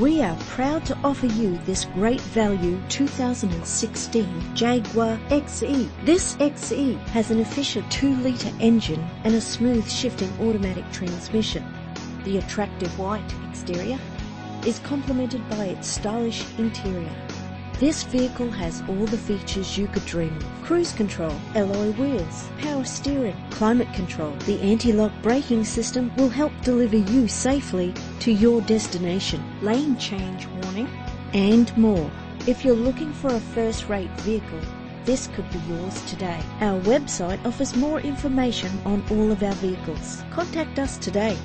We are proud to offer you this great value 2016 Jaguar XE. This XE has an efficient 2 litre engine and a smooth shifting automatic transmission. The attractive white exterior is complemented by its stylish interior. This vehicle has all the features you could dream of. Cruise control, alloy wheels, power steering, climate control. The anti-lock braking system will help deliver you safely to your destination. Lane change warning and more. If you're looking for a first-rate vehicle, this could be yours today. Our website offers more information on all of our vehicles. Contact us today